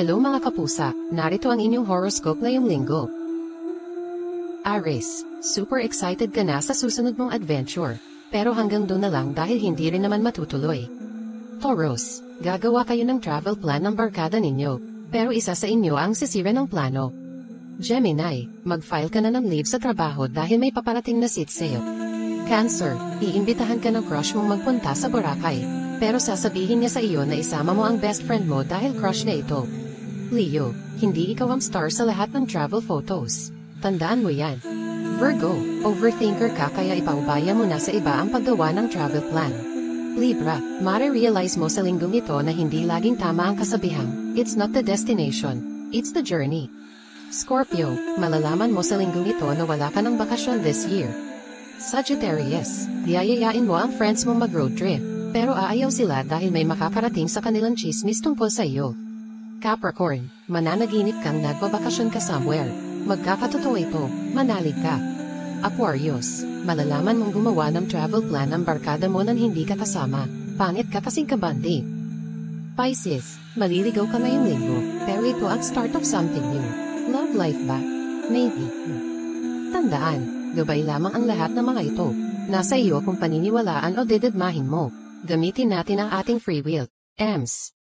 Hello mga kapusa, narito ang inyong horoscope ngayong linggo. Aries, super excited ka na sa susunod mong adventure, pero hanggang doon na lang dahil hindi rin naman matutuloy. Taurus, gagawa kayo ng travel plan ng barkada ninyo, pero isa sa inyo ang sisira ng plano. Gemini, mag-file ka na ng leave sa trabaho dahil may paparating na seat sale. Cancer, iimbitahan ka ng crush mong magpunta sa Boracay, pero sasabihin niya sa iyo na isama mo ang best friend mo dahil crush niya ito. Leo, hindi ikaw ang star sa lahat ng travel photos. Tandaan mo yan. Virgo, overthinker ka kaya ipaubaya mo na sa iba ang paggawa ng travel plan. Libra, mare-realize mo sa linggong ito na hindi laging tama ang kasabihang, it's not the destination, it's the journey. Scorpio, malalaman mo sa linggong ito na wala ka ng bakasyon this year. Sagittarius, diyayayain mo ang friends mo mag-road trip, pero aayaw sila dahil may makakarating sa kanilang chismis tungkol sa iyo. Capricorn, mananaginip kang nagbabakasyon ka somewhere. Magkakatotoo ito, manalig ka. Aquarius, malalaman mong gumawa ng travel plan ng barkada mo nang hindi ka kasama. Pangit ka kasing kabandi. Pisces, maliligaw ka ngayong linggo, pero ito ang start of something new. Love life ba? Maybe. Tandaan, gabay lamang ang lahat ng mga ito. Nasa iyo kung paniniwalaan o dididmahin mo. Gamitin natin ang ating free will. Ems.